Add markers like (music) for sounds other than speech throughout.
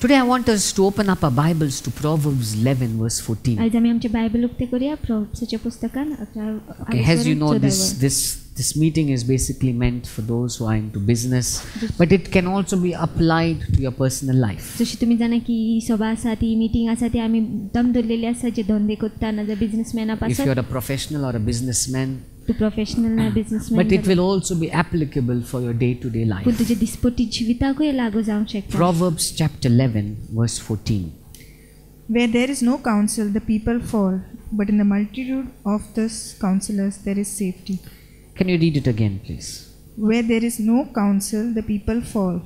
Today I want us to open up our Bibles to Proverbs 11, verse 14. आयज आमी आमचे Bible उक्ते करूया प्रोव्हर्ब्साच्या पुस्तकान अकरा Okay, as you know, this this this meeting is basically meant for those who are into business, but it can also be applied to your personal life. जशी तुम्ही जाणा की ही सभा आसा ती मिटींग आसा ती आमी दम धरलेली आसा जे धंदे करता ना जर बिझनेसमॅन If आसा you're a professional or a businessman, तूं प्रोफेशनल ना but it (clears throat) businessman will also be applicable for your day-to-day पूण life. तुज्या दिसपटी जिविताकूय लागू जावंक शकता Proverbs chapter 11, verse 14. Where there is no counsel, the people fall, but in the multitude of the counselors there is safety. Can you read it again, please? Where there is no counsel, the people fall,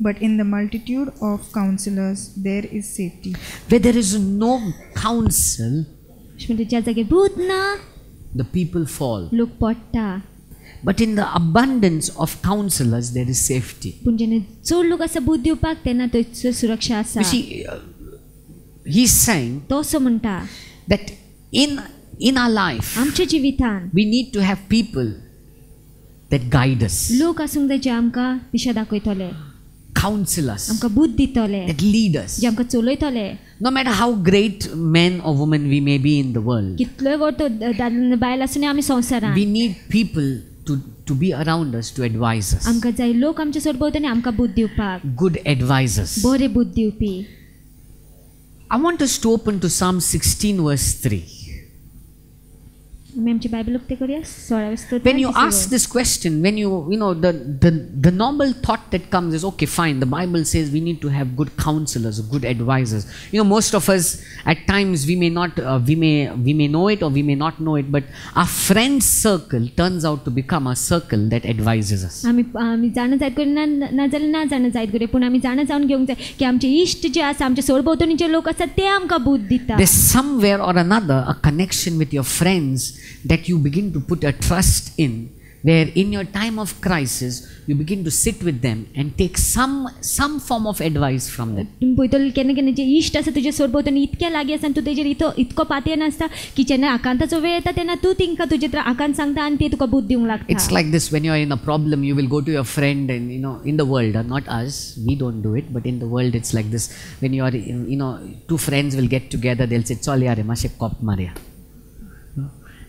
but in the multitude of counselors there is safety. Where there is no counsel, म्हणजे ज्या जाग्यार भूत ना the people fall. लोक पडटा But in the abundance of counselors, there is safety. पूण जेन्ना चड लोक आसा बूथ दिवपाक तेन्ना थंयसर सुरक्षा आसा You see, uh, he's saying तो असो म्हणटा that in in our life, आमच्या जिवितान we need to have people that guide us, लोक आसूंक जाय जे आमकां दिशा दाखयतले counsel us, आमकां बूथ दितले that lead us. जे आमकां चलयतले No matter how great men or women we may be in the world, कितलोय व्हड दादलो बायल आसूं आमी संवसारान we need people to, to be around us to advise us. आमकां जाय लोक आमच्या सरभोंवतणी आमकां बूथ दिवपाक Good advisors. बरे बूथ दिवपी I want us to open to Psalm 16, verse 3. When you तिसरे ask वळ. this question, when you, you know, the, the, the normal thought that comes is, okay, fine, the Bible says we need to have good counselors, good advisors. You know, most of us, at times, we may not, uh, we may, we may know it or we may not know it, but our friend circle turns out to become a circle that advises us. आमी आमी जाणा जायत करून ना नाजाल्यार ना जाणा जायत करूया पूण आमी जाणा जावन घेवंक जाय की आमचे इश्ट जे आसा आमचे सरभोंवतणी जे लोक आसात ते आमकां बूथ दिता There's somewhere or another a connection with your friends that you begin to put a trust in, where in your time of crisis, you begin to sit with them and take some, some form of advice from them. तुमी पळयतले केन्ना केन्ना जे इश्ट आसा तुजे सरभोंवतणी इतके लागीं आसा आनी तूं तेजेर इतो इतको पातयेन आसता की जेन्ना आकांताचो वेळ येता तेन्ना तूं तिंकां तुजे तर आकांत सांगता आनी ती तुका बूथ दिवंक It's लागता like this when you're in a problem, you will go to your friend, and you know, in the world, uh, not us, we don't do it, but in the world, it's like this. When you are, in, you know, two friends will get together, they'll say, Chal yaar, mashe kop marya.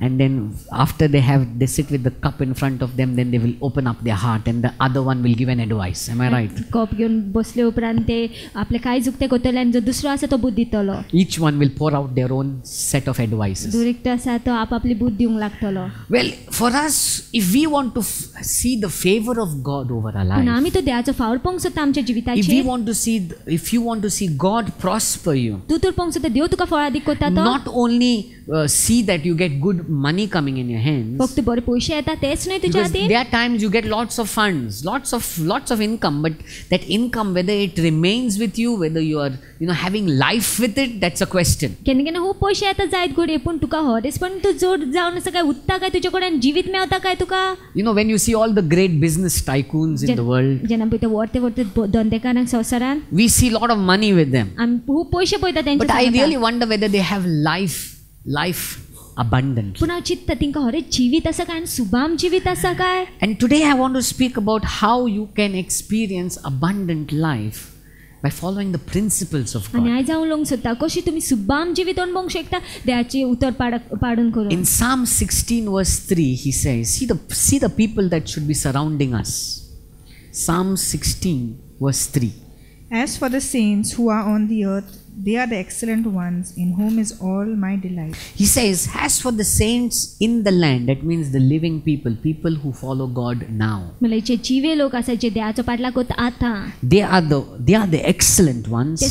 And then after they have, they sit with the cup in front of them, then they will open up their heart, and the other one will give an advice. Am I right? Cup घेवन बसले उपरांत ते आपले कांय उक्ते करतले आनी जो दुसरो आसा तो बूथ दितलो Each one will pour out their own set of advices. दर एकटो आसा तो आपआपली बूथ दिवंक लागतलो Well, for us, if we want to f- see the favor of God over our पूण life, आमी तो देवाचो फावल पळोवंक सोदता आमच्या if we जिविताचेर want to see, th- if you want to see God prosper you, तूं तर पळोवंक सोदता देव तुका फळादीक करता तो not only uh, see that you get good money coming in your hands फक्त बरे पयशे येता तेच न्हय तुज्या because खातीर there are times you get lots of funds lots of lots of income but that income whether it remains with you whether you are you know having life with it that's a question केन्ना केन्ना खूब पयशे येता जायत घडये पूण तुका Horace पण तूं जोड जावन असं काय उत्ता काय तुजे कडेन जिवीत मेवता काय तुका you know when you see all the great business tycoons in the world जेन्ना पळय ते व्हरते व्हरते ब- धंदेकारांक संवसारान we see a lot of money with them आमी खूब पयशे पळयता but i तेंचे really wonder whether they have life life abundantly पूण हांव चिंतता तिंका हरे जिवीत आसा काय आनी सुबाम जिवीत आसा काय and today i want to speak about how you can experience abundant life by following the principles of god आनी आयज हांव उलोवंक सोदता कशी तुमी सुबाम जिवीत अणभवंक शकता देवाची उतर पाडक पाडून करून In Psalm 16, verse 3, he says, see the, see the people that should be surrounding us. Psalm 16, verse 3. As for the saints who are on the earth, they are the excellent ones in whom is all my delight. He says, As for the saints in the land, that means the living people, people who follow God now. They are the they are the excellent ones.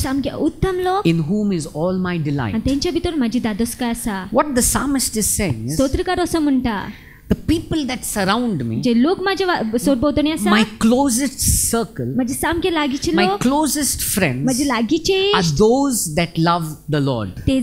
In whom is all my delight. What the psalmist is saying is the people that surround me, जे लोक माझ्या वा- सोरभोवतणी आसा my closest circle, माझे सामके लागींचे my लोक closest friends माझे लागींचे are those that love the Lord. ते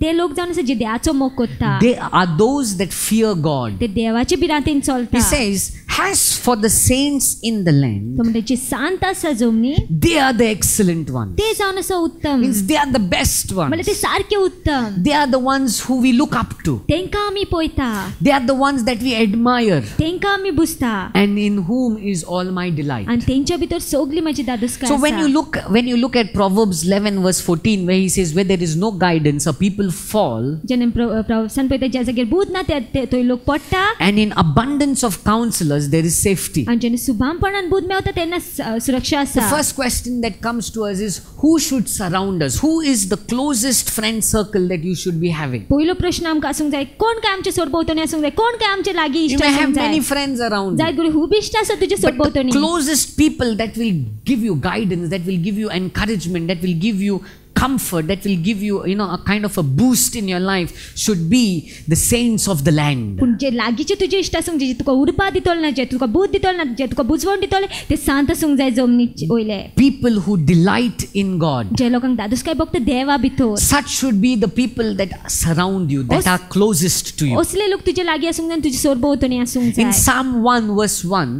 ते लोक जावन आसा जे देवाचो मोग करता They are those that fear God. ते देवाचे बिरांतेन He चलता says, As for the saints in the land, तो म्हणजे जे सांत आसा जमनी they are the excellent ones. ते जावन आसा उत्तम Means they are the best म्हणजे ones. ते सारखे उत्तम They are the ones who we look up to. तेंकां आमी पळयता They are the ones that we admire तेंकां आमी बुजता and in whom is all my delight. आणि तेंच्या भितर सगली म्हजी दादुसकाय So when you आसा look when you look at Proverbs 11 verse 14 where he says where there is no guidance a people fall जेन्ना प्र- प्रवासान पळयता ज्या जाग्यार बूद ना त्या ते- थंय लोक पडटा and in abundance of counselors there is safety. आणि जेन्ना सुभामपणान बूद मेवता तेन्ना स- सुरक्षा The आसा first question that comes to us is who should surround us? Who is the closest friend circle that you should be having? पयलो प्रश्न आमकां आसूंक जाय कोण काय आमचे सोरभोवतणी आसूंक जाय कोण काय आमचे लागीं You इश्ट may have आसूंक जाय many friends around जाय you. गुरू खूब इश्ट आसा तुजे But the सोरभोवतणी closest people that will give you guidance, that will give you encouragement, that will give you comfort, that will give you, you know, a kind of a boost in your life should be the saints of the land. पूण जे लागींचे तुजे इश्ट आसूंक जे तुका उडपा दितले ना जे तुका बूद दितले ना जे तुका बुजवण दितले ते सांत आसूंक जाय जमनी वयले People who delight in God. जे लोकांक दादुसकाय भक्त देवा भितर Such should be the people that surround you, that Os- are closest to you. असले लोक तुजे लागीं आसूंक जाय आनी तुजे सोरभोवतणी आसूंक In जाय Psalm 1, verse 1,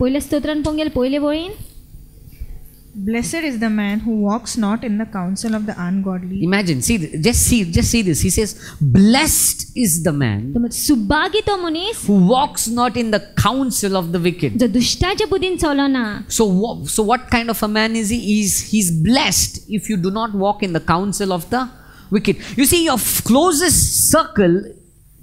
पयल्या स्तोत्रान पळोवंक गेले पयले वळीन Blessed is the man who walks not in the counsel of the ungodly, imagine, see, th- just see, just see this. He says, Blessed is the man तो म्हणजे सुभागी तो मनीस who walks not in the counsel of the wicked. जो दुष्टाच्या बुदीन चलना So, wha- so what kind of a man is he? He's, he's blessed if you do not walk in the counsel of the wicked. You see, your f- closest circle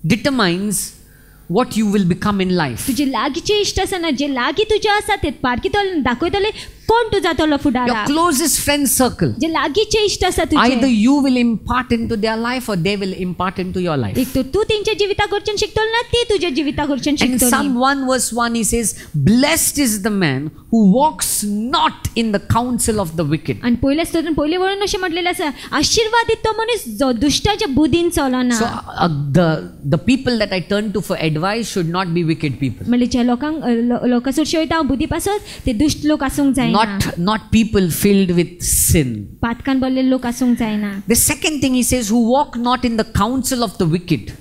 determines what you will become in life. तुजे लागींचे इश्ट आसा ना जे लागीं तुजे आसा ते पारखितले दाखयतले कोण तूं जातलो Your फुडाराक closest friend circle. जे लागींचे इश्ट आसा Either तुजे you will impart into their life or they will impart into your life. एक तर तू तेंच्या जिविता कडच्यान शिकतलो ना ती तुज्या जिविता कडच्यान And in Psalm शिकतली 1 verse 1 he says, Blessed is the man who walks not in the counsel of the wicked. आणि पयल्या स्तोत्रान पयले वळून अशें म्हटलेलें आसा आशिर्वादीत तो मनीस जो दुष्टाच्या बुदीन चलना So uh, the the people that I turn to for advice should not be wicked people. म्हणजे ज्या लोकांक अ, लो- लोकां चडशे वयता हांव बुदी पासत ते दुश्ट लोक आसूंक जायना Not not people filled with sin. पातकान भरलेले लोक आसूंक जायना The second thing he says, who walk not in the counsel of the wicked.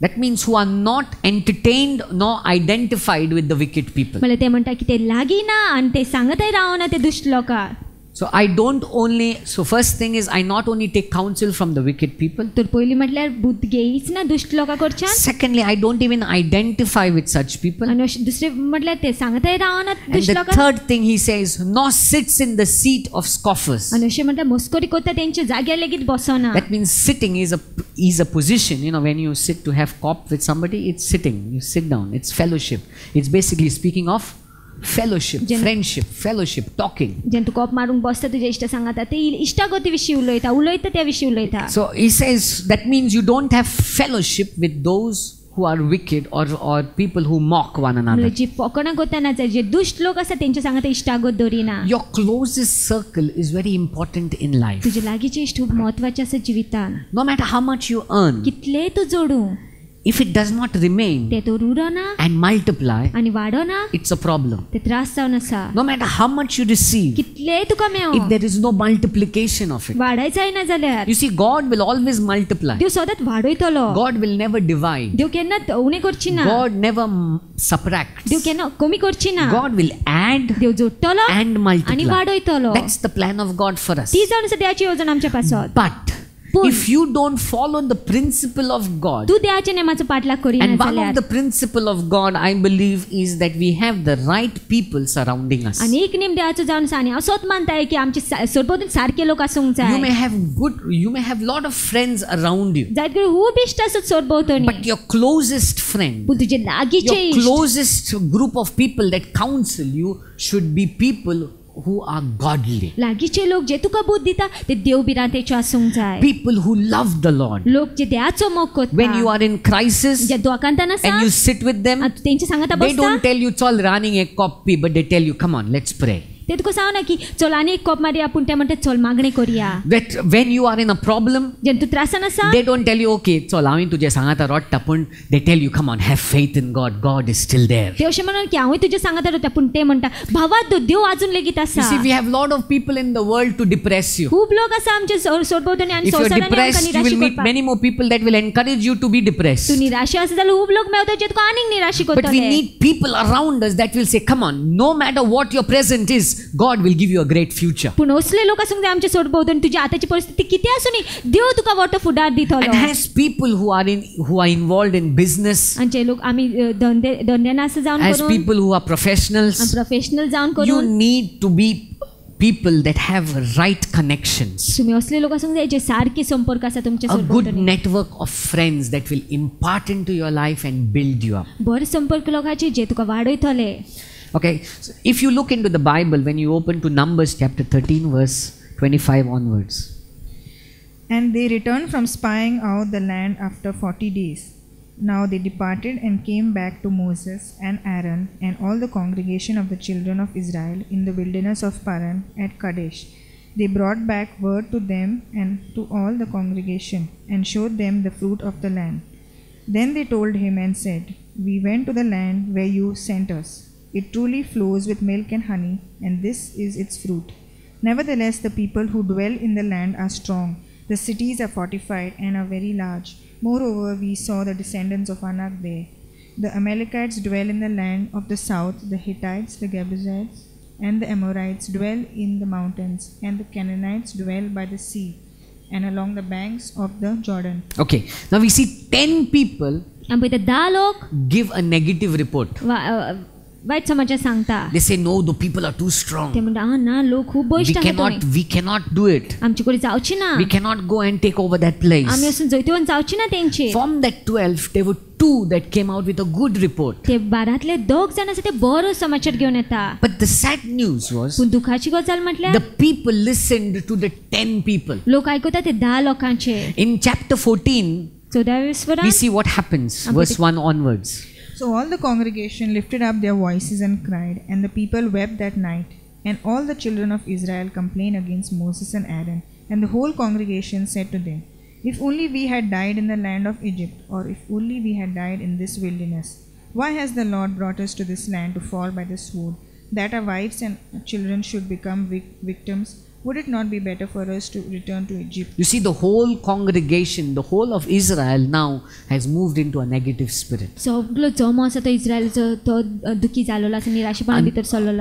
That means who are not entertained nor identified with the wicked people. म्हळ्यार ते म्हणटा की ते लागीं ना आनी ते सांगताय रावना ते दुश्ट लोकां So I don't only so first thing is I not only take counsel from the wicked people. तर पयलीं म्हटल्यार बुद्ध घेयच ना दुश्ट लोकां कडच्यान Secondly, I don't even identify with such people. आनी अशें दुसरें म्हटल्यार ते सांगताय रावना And दुश्ट the लोकां third thing he says, nor sits in the seat of scoffers. आनी अशें म्हणटा मस्कोरी कोत्ता तेंच्या जाग्यार लेगीत बसना That means sitting is a is a position. You know, when you sit to have cop with somebody, it's sitting. You sit down. It's fellowship. It's basically speaking of fellowship, Gen- friendship, fellowship, talking. जेन्ना तूं कोप मारूंक बसता तुज्या इश्टा सांगाता ते इश्टागती विशीं उलयता उलयता त्या विशीं उलयता So he says that means you don't have fellowship with those who are wicked or or people who mock one another. जी फॉकणां कोत्ता ना जे दुश्ट लोक आसा तेंच्या सांगाता इश्टागत दवरिना Your closest circle is very important in life. तुजे लागींचे इश्ट खूब म्हत्वाचे आसा जिवितान No matter how much you earn, कितलेय तूं जोडूं if it does not remain and multiply it's a problem. no matter how much you receive if there is no multiplication of it you see God will always multiply. God will never divide. God never subtracts. God will add and multiply. that's the plan of God for us. But if you don't follow the principle of God, तू देवाच्या नेमाचो पाठलाग करिना and one of जाल्यार the principle of God, I believe, is that we have the right people surrounding us. आनी एक name देवाचो जावन आसा आनी असोच मानताय की आमचे सा- सरभोवतणी सारके लोक आसूंक You may जाय have good, you may have lot of friends around you, जायत करून खूब इश्ट आसत सरभोवतणी but your closest friend, पूण तुजे लागींचे your इश्ट closest group of people that counsel you should be people who are godly, लागींचे लोक जे तुका बोध दिता ते देव बिरांतेचे आसूंक जाय people who love the Lord. लोक जे देवाचो मोग When you कोत्ता are in crisis जे दुआकांतान आसा and you sit with them, आनी तू तेंचे सांगता they बसता don't tell you it's all running a copy, but they tell you, come on, let's pray. तेतको सावना की चोलाने एक कप मारे अपुन टेम अंटे चोल मागने Korea. That when you are in a problem जन तू त्रासन असा they don't tell you okay चोलावे तुझे सांगता रोट टपुन. They tell you come on have faith in God God is still there ते ओशे मनन की आवे तुझे सांगता रोट अपुन टेम अंटा भावा तो देव अजून लेगी तसा see we have lot of people in the world to depress you खूब लोग असा आमचे सोडबोतने आणि सोसाने आणि निराशा you will meet many more people that will encourage you to be depress तू निराशा असे झाले खूब लोग मे होते जितको आनिंग निराशी कोतो but we need people around us that will say come on no matter what your present is God will give you a great future. पूण असले लोक आसूंक जाय आमचे सोडभोवतणी तुजी आतांची परिस्थिती कितें आसूं नी देव तुका वटो फुडार दितलो And as people who are in who are involved in business, आमचे लोक आमी अ, धंदे धंद्यान आसा जावन as करून people who are professionals, professional जावन you करून need to be people that have right connections. तुम्ही असले लोक आसूंक जाय जे सारके संपर्क आसा तुमच्या A good सोडभोवतणी network of friends that will impart into your life and build you up. बरे संपर्क लोकांचे जे तुका वाडयतले Okay, so if you look into the Bible, when you open to Numbers chapter 13, verse 25 onwards, And they returned from spying out the land after forty days. Now they departed and came back to Moses and Aaron and all the congregation of the children of Israel in the wilderness of Paran at Kadesh. They brought back word to them and to all the congregation and showed them the fruit of the land. Then they told him and said, We went to the land where you sent us. It truly flows with milk and honey, and this is its fruit. Nevertheless, the people who dwell in the land are strong. The cities are fortified and are very large. Moreover, we saw the descendants of Anak there. The Amalekites dwell in the land of the south, the Hittites, the Jebusites, and the Amorites dwell in the mountains, and the Canaanites dwell by the sea and along the banks of the Jordan. Okay, now we see 10 people give a negative report. वा- अ, वायट समाचार सांगता They say, No, the people are too ते strong. म्हणटा हा ना लोक खूब We बश्ट आसा cannot, थंय. we cannot do it. आमचे कडेन जावची ना We cannot go and take over that आमी place. वचून जैतवन जावची ना तेंची From that 12, there were two that came out with a good report. ते बारांतले दोग जाण आसा ते बरो समाचार घेवन येता But the sad news was पूण दुखाची गजाल म्हटल्यार the people listened to the 10 people. लोक आयकता ते धा लोकांचे In chapter 14, चौदाव्या we विस्वरान see what happens, I'm verse getting- 1 onwards. So all the congregation lifted up their voices and cried, and the people wept that night. And all the children of Israel complained against Moses and Aaron. And the whole congregation said to them, If only we had died in the land of Egypt, or if only we had died in this wilderness. Why has the Lord brought us to this land to fall by the sword, that our wives and children should become vic- victims? Would it not be better for us to return to Egypt? You see, the whole congregation, the whole of Israel now has moved into a negative spirit. So, Israel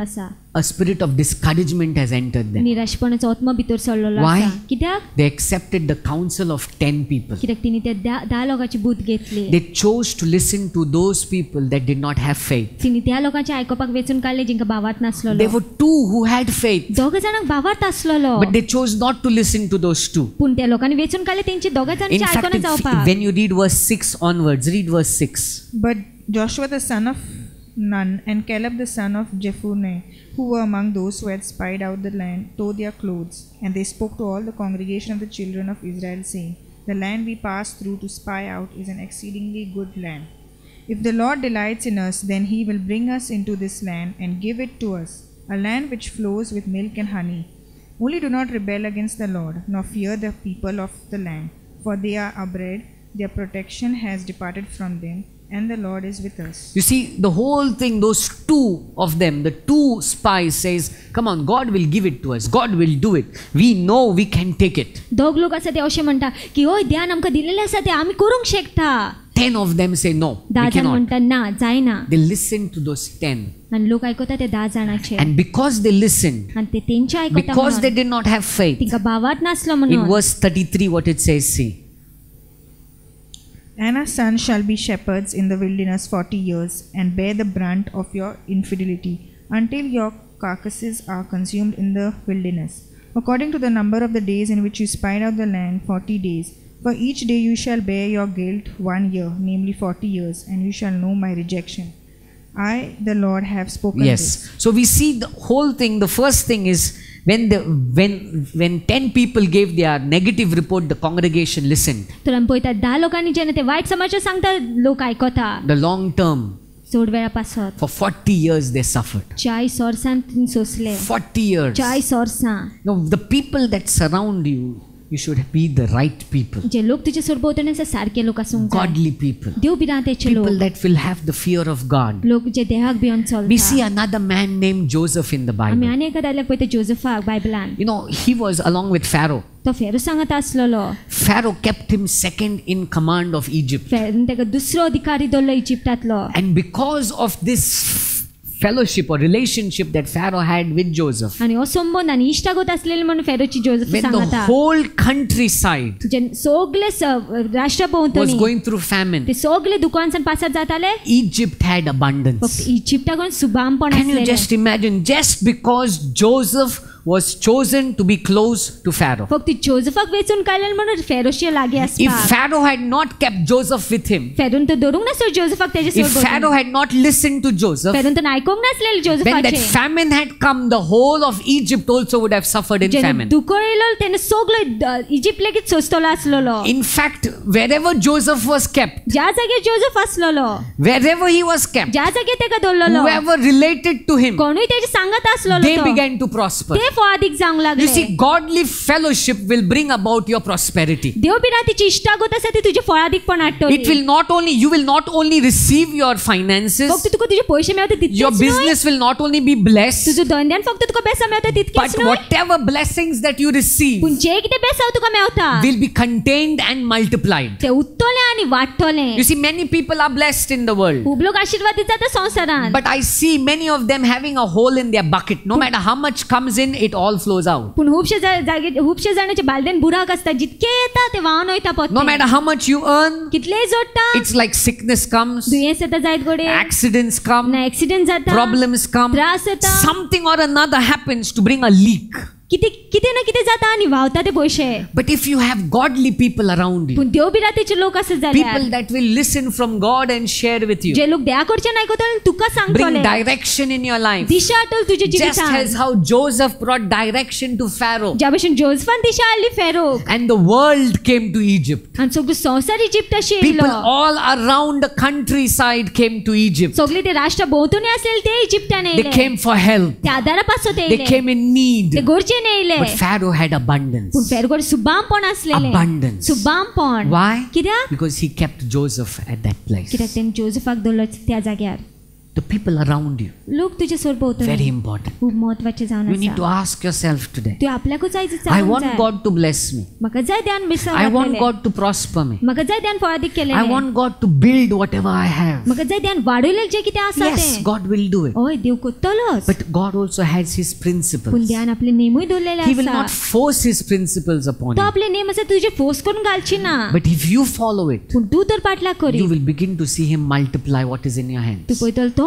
And तो इस्रायलचो तो दुखी जाल्लो आसा निराशेपणा आनी- भितर सरलेलो आसा A spirit of discouragement has entered them. निराशेपणाचो आत्मा भितर सरलेलो Why? आसा कित्याक They accepted the counsel of 10 people. कित्याक तिणी ते धा धा लोकांची बूत घेतली They chose to listen to those people that did not have faith. तिणी त्या लोकांचे आयकोपाक वेचून काडले जिंका भावार्थ There नासलेलो were two who had faith, दोग जाणांक भावार्थ आसलेलो but they chose not to listen to those two. पूण त्या लोकांनी वेचून काडले तेंची दोगां In जाणांची fact, आयकोना if, जावपाक when you read verse 6 onwards, read verse 6. But Joshua the son of Nun and Caleb the son of Jephunneh, who were among those who had spied out the land, tore their clothes, and they spoke to all the congregation of the children of Israel, saying, The land we passed through to spy out is an exceedingly good land. If the Lord delights in us, then he will bring us into this land and give it to us, a land which flows with milk and honey. Only do not rebel against the Lord, nor fear the people of the land, for they are our bread, their protection has departed from them, and the Lord is with us. You see, the whole thing, those two of them, the two spies says, come on, God will give it to us. God will do it. We know we can take it. दोग लोक आसा ते अशें म्हणटा की हय ध्यान आमकां दिलेलें आसा ते आमी करूंक शकता Ten of them say, no, धा we जाण cannot. म्हणटा ना जायना They listened to those ten. आनी लोक आयकता ते धा जाणांचे And because they listened, आनी ते तेंचे आयकता because they म्हणून did not have faith, तिंका भावार्थ नासलो in म्हणून verse 33, what it says, see. Anna's sons shall be shepherds in the wilderness forty years, and bear the brunt of your infidelity, until your carcasses are consumed in the wilderness. According to the number of the days in which you spied out the land, forty days. For each day you shall bear your guilt one year, namely forty years, and you shall know my rejection. I, the Lord, have spoken this. Yes. So we see the whole thing. The first thing is when the when when ten people gave their negative report, the congregation listened. तर आमी पळयता धा लोकांनी जेन्ना ते वायट समाचार सांगता लोक आयकता The long term चड वेळा पासत For 40 years they suffered. चाळीस वर्सां तीं सोंसले 40 years. चाळीस वर्सां Now, the people that surround you, you should be the right people, जे लोक तुजे सरभोंवतणी आसा सारके लोक आसूंक जाय godly people, देव भिरांतेचे people लोक that will have the fear of God. लोक जे देहाक भिवन We see चलता another man named Joseph in the आमी Bible. आनी एका दादल्याक पळयता जोझफाक बायबलान You know, he was along with Pharaoh. तो फेरो सांगत आसलेलो Pharaoh kept him second in command of Egypt. फेरून ताका दुसरो अधिकारी दवरलो इजिप्टांतलो And because of this fellowship or relationship that Pharaoh had with Joseph, आनी हो संबंद आनी इश्टागत आसलेले म्हणून फेरोची जोझफ when the सांगता whole countryside जे सगळे स- राष्ट्रा was भोंवतणी going through famine, ते सगळे दुकानसान पासार जाताले Egypt had abundance. फक्त इजिप्टाकडून सुबामपण Can you आसलेले just imagine? Just because Joseph was chosen to be close to Pharaoh. If Pharaoh had not kept Joseph with him. If Pharaoh had not listened to Joseph. ફેરુન When that famine had come the whole of Egypt also would have suffered in famine. In fact wherever Joseph was kept. Wherever he was kept. જ્યાં Whoever related to him. They began to prosper. अधिक जावंक लागले. You see godly fellowship will bring about your prosperity देव बिना तिची इश्टागत आसा ती तुजे फळादीकपण it will not only you will not only receive your finances फक्त तुका तुजे पयशे मेळटा तितकेच your business will not only be blessed तुजो धंद्यान फक्त तुका बेसा मेळटा तितकेच but whatever blessings that you receive पूण जे कितें बेसाव तुका मेळटा will be contained and multiplied ते उत्तोले आनी वाडटोले You see, many people are blessed in the world, खूब लोक आशिर्वादीत जाता संवसारान but I see many of them having a hole in their bucket. No matter how much comes in, it all flows out. पूण खुबशे जा- जागे खुबशे जाणांचे बालदेन बुराक आसता जितके येता ते व्हांवन वयता No पोते matter how much you earn, कितलेय जोडटा it's like sickness comes, दुयेंस येता जायत गोडे accidents come, ना एक्सिडेंट जाता problems come, त्रास येता something or another happens to bring a leak. किती किती ना किती जाता आणि व्हावता ते पयशे but if you have godly people around पूण देव बिरातेचे लोक आसत जाल्यार people that will listen from God and share with you जे लोक करचे नाही कोतल तुका सांगतले. डायरेक्शन इन योर लाइफ दिशा हाडटल तुझे जिवितांत just has how Joseph brought direction to Pharaoh ज्या जोसेफ जोसेफान दिशा आली Pharaoh and the world came to Egypt आनी सगळो संवसार इजिप्ताशी येयलो people all around the countryside came to Egypt सगळे ते राष्ट्र भोंवतणी असेल ते इजिप्तान येयले दे केम फॉर हेल्प ते आदारा ते दे केम इन नीड ते गोरचे गोरचेन येयले But Pharaoh had abundance. पूण फेरगोड सुबामपण आसलेले Abundance. सुबामपण Why? कित्याक Because he kept Joseph at that place. कित्याक तेणे जोझफाक दवरलो त्या जाग्यार The people around you, लोक तुजे सोर very भोंवतणी important. खूब महत्वाचे जावन You need to आसा ask yourself today. तूं आपल्याकूच आयज I विचारूंक want जाय God to bless me. म्हाका जाय ध्यान I मिसाव want God to prosper me. म्हाका जाय ध्यान फळादीक I केलेले want God to build whatever I have. म्हाका जाय ध्यान वाडयलेले जे कितें आसा Yes, तें God will do it. हय देव कोत्तलोच But God also has His पूण principles. ध्यान आपले नेमूय दवरलेले He will not आसा force His principles upon तो you. आपले नेम आसा तुजे फोर्स करून घालची ना But if you follow it, पूण तूं तर पाटला करी you will begin to see Him multiply what is in your तूं hands. पळयतलो तो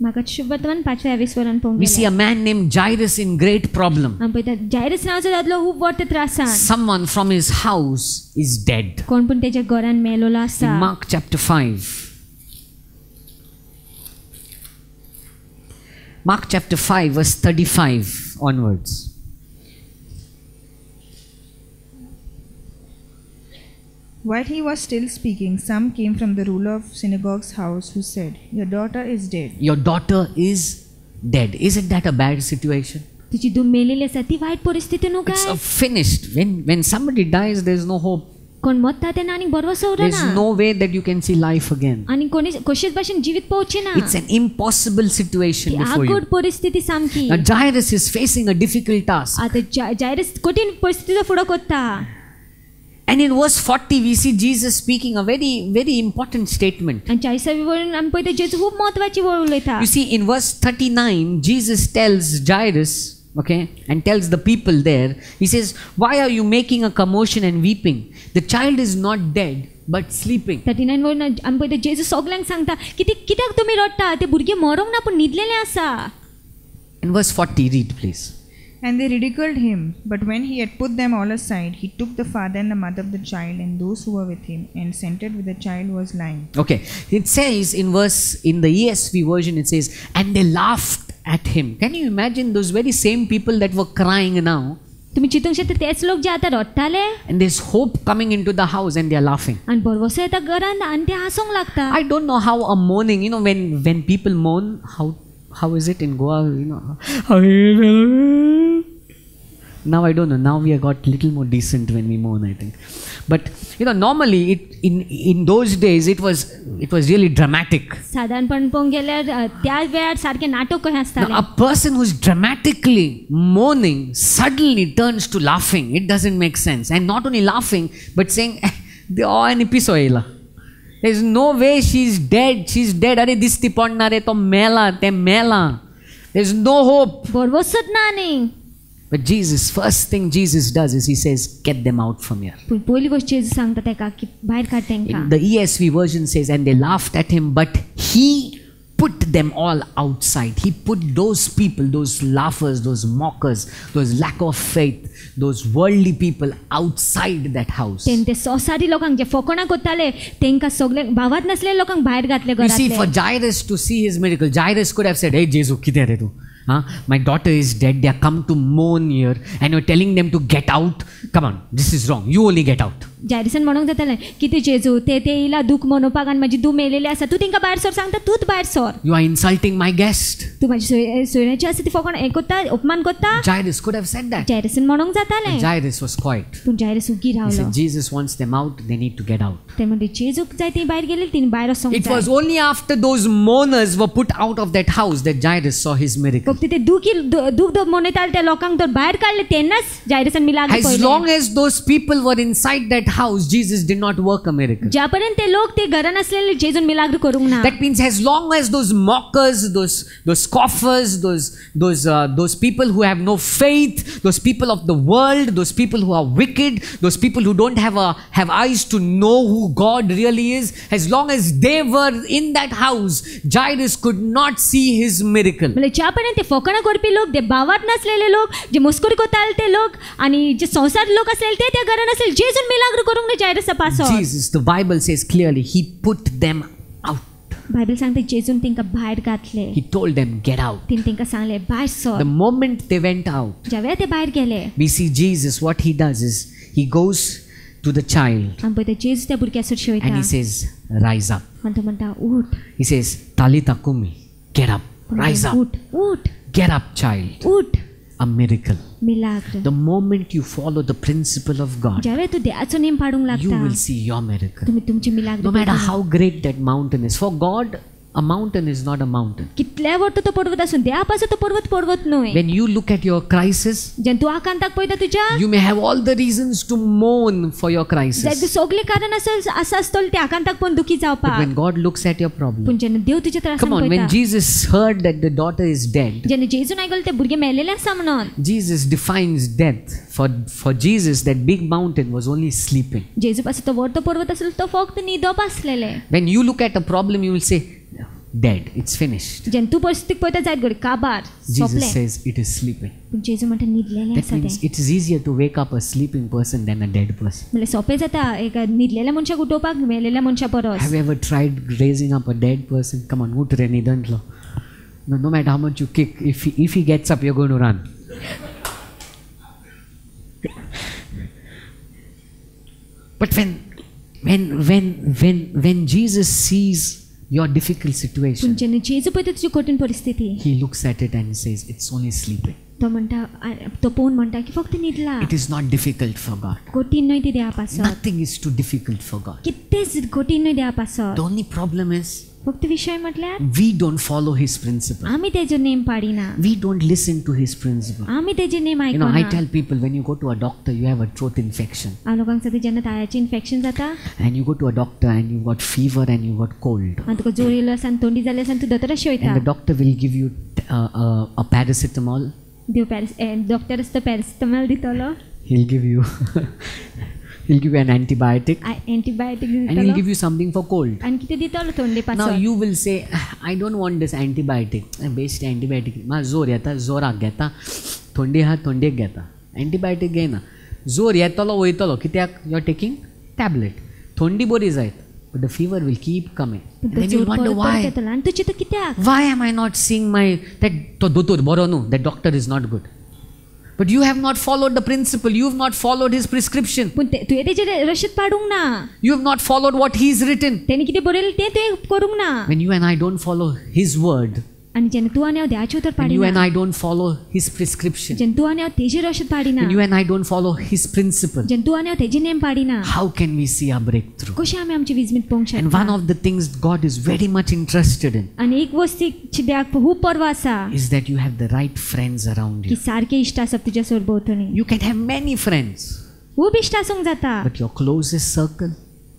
We see a man named Jairus in great problem. අපිට ජෛරස් නාසදadlo who what ත්‍රාසන්. Someone from his house is dead. කොන්පුන් තේජ ගොරන් මේලොලාසා. In Mark chapter 5. Mark chapter 5 verse 35 onwards. While he was still speaking, some came from the ruler of synagogue's house who said, Your daughter is dead. Your daughter is dead. Isn't that a bad situation? तुजी धूम मेलेली आसा ती वायट परिस्थिती न्हू It's काय uh, finished. When, when somebody dies, there's no hope. कोण मरता तेन्ना आनी बरवस There's उरना no way that you can see life again. आनी कोणी कशीच भाशेन जिवीत पावची ना It's an impossible situation ती before you. आगोड परिस्थिती सामकी Now, Jairus is facing a difficult task. आता जा- जायरस कठीण परिस्थितीचो फुडो करता And in verse 40, we see Jesus speaking a very, very important statement. आनी चाळीसावी वळून आमी पळयता जेजू खूब महत्वाची वळ उलयता You see, in verse 39, Jesus tells Jairus, okay, and tells the people there, He says, Why are you making a commotion and weeping? The child is not dead, but sleeping. Thirty नायन वळून आमी पळयता जेजू सगल्यांक सांगता कितें कित्याक तुमी रडटा ते भुरगे मरोंक ना पूण न्हिदलेले आसा In verse 40, read please. And they ridiculed him. But when he had put them all aside, he took the father and the mother of the child and those who were with him, and scented where the child was lying. Okay, it says in verse in the ESV version, it says, and they laughed at him. Can you imagine those very same people that were crying now? तुम्ही चितूंक शकता तेच लोक जे आता रडटाले And there's hope coming into the house and they're laughing. आणि बरोवसो येता घरान आणि ते हांसूंक लागता I don't know how a mourning, you know, when when people mourn, how how is it in Goa, you know? (laughs) Now I don't know. Now we have got little more decent when we mourn, I think. But you know, normally it in in those days it was it was really dramatic. साधारणपण पळोवंक गेल्यार अ, त्या वेळार सारखे नाटक कशें Now, आसतालें a person who's dramatically mourning suddenly turns to laughing. It doesn't make sense. And not only laughing, but saying, "Eh, "The oh, and there is no way she is dead. She is dead. Are disti रे तो मैला ते मैला. There is no hope. But Jesus, first thing Jesus does is he says, get them out from here. In the ESV version says, and they laughed at him, but he put them all outside. He put those people, those laughers, those mockers, those lack of faith, those worldly people outside that house. तेन ते सोसारी लोकांक जे फकोणां कोत्ताले तेंकां सगळे भावात नसले लोकांक भायर घातले You see, for घरांतले Jairus to see his miracle, Jairus could have said, Hey, Jesus, kide re tu? Huh? My daughter is dead. They are come to mourn here, and you're telling them to get out. Come on, this is wrong. You only get out. जायरिसन म्हणूंक जातालें कितें जेजू ते ते येयला दूख मनोवपाक आनी म्हाजी दूख मेलेली आसा तूं तेंकां भायर सर सांगता तूंच भायर sir You are insulting my guest. तूं म्हाजी सोय सोयऱ्याची आसा ती फकोण हें कोत्ता अपमान कोत्ता Jairus could have said that. जायरिसन म्हणूंक जातालें But Jairus was quiet. पूण जायरस उगी He रावलो said, Jesus wants them out, they need to get out. ते म्हणटे जेजूक जाय ती भायर गेली तिने भायर वचोंक It जाय was only after those mourners were put out of that house that Jairus saw his miracle. फक्त ते दुखी दु- दूख दूख मनयताले ते लोकांक तर भायर काडले तेन्नाच जायरसन मिलाग As long as those people were inside that house, Jesus did not work a miracle. ज्या पर्यंत ते लोक ते घरान असलेले जेजून मिलाग्र करूंक ना That means as long as those mockers, those those scoffers, those those uh, those people who have no faith, those people of the world, those people who are wicked, those people who don't have a have eyes to know who God really is, as long as they were in that house, Jairus could not see his miracle. म्हणजे ज्या पर्यंत ते फकाणां करपी लोक ते भावात नसलेले लोक जे मस्करी कोताले ते लोक आणि जे संसार लोक असलेले ते त्या घरान असले जेजून मिलाग्र करूंक ना जायरसा पासो Jesus, the Bible says clearly, He put them out. Bible सांगता जेजून तेंकां भायर घातले He told them, Get out. तिने तेंकां सांगले भायर The sir moment they went out, ज्या वेळार ते भायर गेले we see Jesus, what He does is He goes to the child आनी पळय ते जेजू त्या भुरग्यासर and शिवयता He says, Rise up. आनी तो म्हणटा उठ He says, Talitha Kumi, get up, rise up, उठ उठ get up, child. उठ A miracle. The moment you follow the principle of God, you will see your miracle. No matter how great that mountain is. For God, a mountain is not a mountain. कितल्या वर्त तो पर्वत आसून देवा पासून तो पर्वत पर्वत न्हय When you look at your crisis, जेन्ना तूं आकांताक पळयता तुज्या you may have all the reasons to mourn for your जाय crisis. तूं सगळे कारण आसा आसा आसतले ते आकांताक पण दुखी But जावपाक when God looks at your problem, पूण जेन्ना देव तुज्या come त्रासान on, when पळयता Jesus heard that the daughter is dead, जेन्ना जेजून आयकलें ते भुरगे मेलेले आसा म्हणून Jesus defines death. For, for Jesus, that big mountain was only sleeping. जेजू पासून तो व्हड तो पर्वत आसलो तो फक्त न्हिदप आसलेले When you look at a problem, you will say, dead, it's finished. जेन्ना तूं परिस्थितीक पळयता जायत घडी काबार Jesus सोंपलें says it is sleeping. पूण जेजू म्हणटा न्हिदलेलें That आसा तें means it is easier to wake up a sleeping person than a dead person. म्हणल्यार सोंपें जाता एक न्हिदलेल्या मनशाक उठोवपाक मेलेल्या मनशा परस Have you ever tried raising up a dead person? Come on, ut re nidantlo. No, no matter how much you kick, if he, if he gets up, you're going to run. But when, when, when, when, when Jesus sees your difficult पूण situation, जेन्ना जेजू पळयता तुजी कठीण परिस्थिती he looks at it and says, It's only sleeping. तो म्हणटा आ- तो पळोवन म्हणटा की फक्त न्हिदला It is not difficult for God. कठीण न्हय ती देवा पासत Nothing is too difficult for God. कितेंच कठीण न्हय देवा पासत The only problem is फक्त विशय म्हटल्यार we don't follow His principle. आमी तेजो name पाडिना We don't listen to His principle. आमी तेजे नेम You know, I आयकना tell people when you go to a doctor, you have a throat infection, हांव लोकांक सांगता जेन्ना ताळ्याचें इन्फेक्शन जाता and you go to a doctor and you've got fever and you've got cold, आनी तुका जोर येयलो आसा आनी थंडी जाली आसा आनी तूं दोतोरा शिवयता and the doctor will give you uh, uh, a paracetamol. Dev Paris doctor आसता पॅरिसिटामॉल दितलो He'll give you, he'll give you an antibiotic, antibiotic and he'll give you something for cold. Now you will say, "Ah, I don't want this antibiotic. Best antibiotic. मा ज़ोर येता जोराक घेता थंडी आहा थंडेक घेता antibiotic घेयना ज़ोर येतलो वयतलो कित्याक यू आर टेकिंग टॅबलेट थंडी बरी जायत but the fever will keep coming पूण तो ज़ोर परत परत येतलो आनी तुजें तो कित्याक why am I not seeing my that to dotor boro no that doctor is not good but you have not followed the principle you have not followed his prescription पूण ते- तुवें तेजेर रशीद पाडूंक ना you have not followed what he's written तेणी कितें बरयलें तें तुवें करूंक ना when you and I don't follow his word અને જેને તું અને આજ ઉતર પાડી you and I don't follow his prescription જેને તું અને તેજી રશદ પાડીના you and I don't follow his principle જેને તું અને તેજી નેમ પાડીના how can we see our breakthrough કશા અમે આमची વીજ મિનિટ પોંગ and one of the things God is very much interested in અને એક વસ્તુ છે દ્યાક બહુ પરવાસા is that you have the right friends around you की सारके इष्टा सब तुझ्या सोबत you can have many friends खूब इश्टा जाता बट योर क्लोजेस्ट सर्कल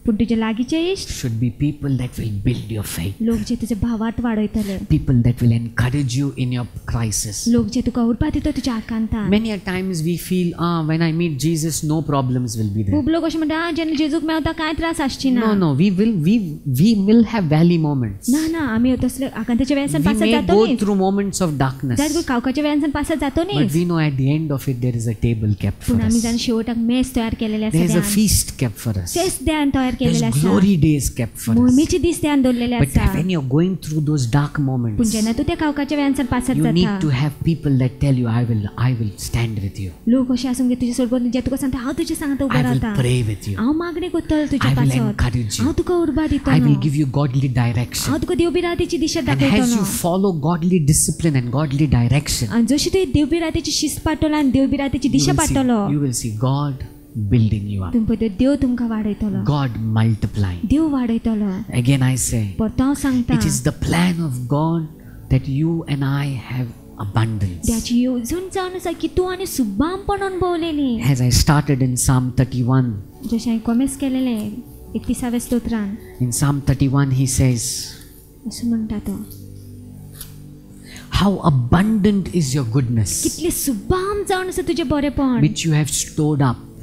पूण तुजे लागींचे इश्ट should be people that will build your faith लोक जे तुजे भावार्थ वाडयतले people that will encourage you in your crisis. लोक जे तुका उर्बा दिता तुज्या आकांतान Many a times we feel, ah, when I meet Jesus, no problems will be there. खूब लोक अशें म्हणटा "आ, जेन्ना जेजूक मेवता कांय त्रास आसची ना No, no, we will, we, we will have valley moments. ना ना आमी तसले आकांताच्या वेळासान We पासत may जातो go न्ही through moments of darkness, जायत कावकाच्या वेळासान पासत जातो न्ही but we know at the end of it there is a table kept for पूण आमी us. जाण शेवटाक मेस तयार केलेले There is a आसा feast kept for us. तेच देयान तयार तयार केलेले आसा ग्लोरी डेज़ केप फॉर मोहिमेचे दीस त्यान दवरलेले आसा but when you are going through those dark moments पूण जेन्ना तूं त्या कावकाच्या वेळानसर पासत जाता you need to have people that tell you I will I will stand with you लोक अशे आसूं की तुजे सोबत जे तुका सांगता हांव तुजे सांगता I will pray with you हांव मागणी करतलो तुज्या पासत. हांव तुका उर्बा दितो I will give you godly direction हांव तुका देवबी रातीची दिशा दाखयतलो as you follow godly discipline and godly direction आनी जशी तुवें देवबी रातीची शिस्त पाटलो आनी देवबी रातीची दिशा पाटलो you will see God building you up, तुमी पळय देव तुमकां वाडयतलो God multiplying. Dev वाडयतलो Again, I say, परतो हांव सांगता it is the plan of God that you and I have abundance. त्याची येवजण जावन आसा की तूं आनी सुब्बांपण अनुभवलेली As I started in Psalm 31, जशें हांवें कॉमेस केलेले एकतिसाव्या स्तोत्रान in Psalm 31, he says, असं म्हणटा तो How abundant is your goodness, कितले सुब्बाम जावन आसा तुजें बरेपण which you have stored up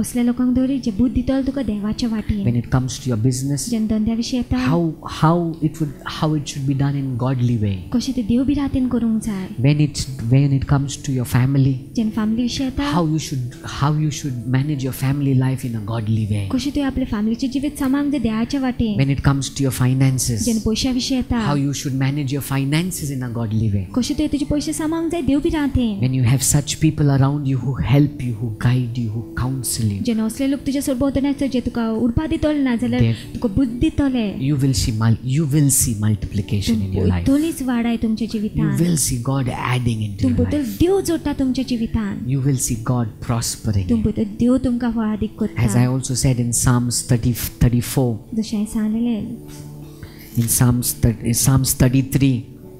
असल्या लोकांक धरी जे बुद्ध दितलो तुका देवाचे वाटेन. When it comes to your business जेन्ना धंद्या विशीं येता how how it would how it should be done in godly way कशें ते देव बी रातीन जाय. When it's when it comes to your family जेन्ना फॅमिली विशीं येता how you should how you should manage your family life in a godly way कशें तुवें आपल्या फॅमिलीचे जिवीत सांबाळ जे देवाच्या वाटेन. When it comes to your finances जेन्ना पयशा विशीं येता how you should manage your finances in a godly way कशें तुवें तुजे पयशे सांबाळ जाय देव बी रातीन. You have such people around you who help you who guide you who counsel you, जेन्ना असले लोक तुज्या सरभोंवतणी आसता जे तुका उर्बा दितले ना जाल्यार They- तुका बुद्ध दितले you will see mul- you will see multiplication in your life. पयतलीच वाडाय तुमच्या You जिवितान will see God adding into तुम your पयतल life. देव जोडटा तुमच्या जिवितान You will see God prospering. तुम पयतल देव तुमकां फळादीक As I करता also said in Psalms 30, 34, जशें हांवें सांगलेलें in Psalms, thir- in Psalms 33,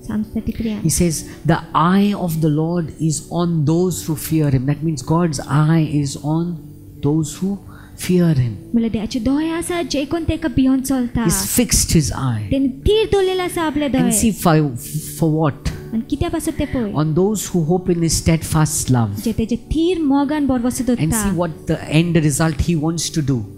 सांस्कृतिक he says, The eye of the Lord is on those who fear him. That means God's eye is on those who fear him. Achu doya sa teka beyond solta. He's fixed his eye. Then dolela sa abla. And see for, for what? An. On those who hope in his steadfast love. Jete mogan. And see what the end result he wants to do.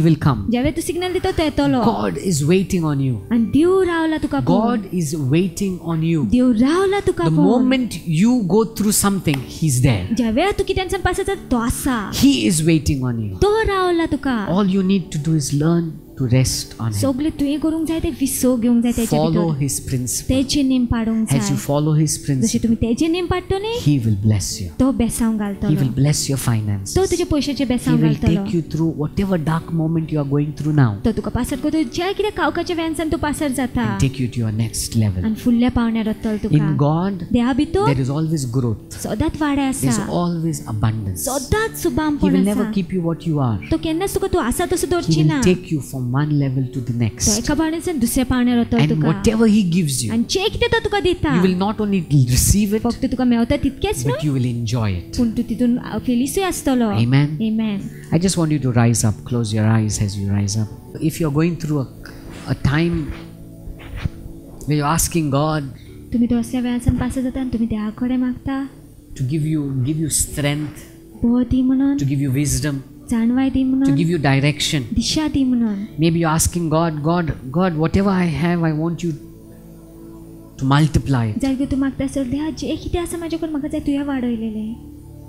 will come Jave tu signal dito. God is waiting on you. And tu. God is waiting on you. Tu. The moment you go through something, he's there. Jave tu. He is waiting on you. Tu ka. All you need to do is learn to rest on Him. सगळे तुवें करूंक जाय ते Wiseau घेवंक जाय तेच्या Follow His principle. तेचे नेम पाडूंक As you follow His जशे principle, तुम्ही तेचे नेम पाडटो न्ही He will bless you. तो बेसांव He घालतलो will bless your तो finances. तुझे पयशाचे He बेसांव will घालतलो take you through whatever dark moment you are going through now तो तुका पासर करतो ज्या कितें कावकाच्या व्यानसान तू पासर जाता and take you to your next level. आणि फुडल्या पावण्यार वतल In तुका God, देहा भितर there is always growth. सदांच वाडे There's आसा always abundance. सदांच He सुबामपण will never आसा keep you what you are. तो केन्नाच तुका तू आसा तसो He दवरची will ना take you from one level to the तो next. एका पावण्यासान दुसऱ्या पावण्यार वतल And तुका whatever He gives you, आणि जे कितें तो तुका दिता you will not only receive it, फक्त तुका मेवता तितकेच but न्हू you will enjoy it. पूण तू तितून फेलिसूय आसतलो Amen. Amen. I just want you to rise up. Close your eyes as you rise up. If you're going through a, a time where you're asking God तुम्ही तो असल्या वेळासान पास जाता आणि तुम्ही देवा कडेन मागता to give you give you strength, बोध दी म्हणून to give you wisdom, जाणवाय the to give you direction. दिशा दी म्हणून Maybe you're asking God, God, God, whatever I have, I want you to multiply. जाय तूं मागता सर देहा जे कितें आसा म्हाजे कडेन म्हाका जाय तुवें वाडयलेलें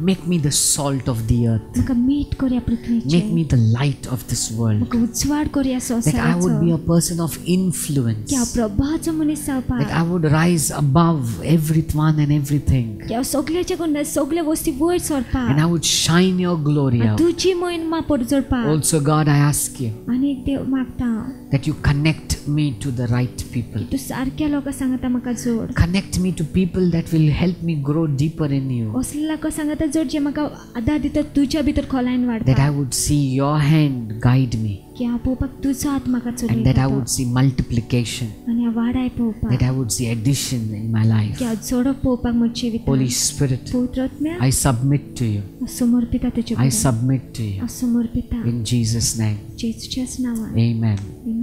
Make me the salt of the earth. Make me the light of this world. That I would be a person of influence. That I would rise above everyone and everything. And I would shine your glory out. Also, God, I ask you that you connect me to the right people. तूं सारक्या लोकां सांगता म्हाका जोड Connect me to people that will help me grow deeper in you. असले लोकां सांगता जोड जे म्हाका आदार दिता तुज्या भितर खोलायन That I वाडपाक would see your hand guide me. की हांव पळोवपाक तुजो हात म्हाका And that I चलयता would see multiplication. आनी हांव वाडाय पळोवपाक That I would see addition in my life. की हांव जोडप पळोवपाक म्हजे Holy जिवितान Spirit, पवित्रत्म्या I submit to you. हांव समर्पिता तुजे I कडेन submit to you. हांव समर्पिता In Jesus' name. जेजूच्याच नांवान Amen. Amen.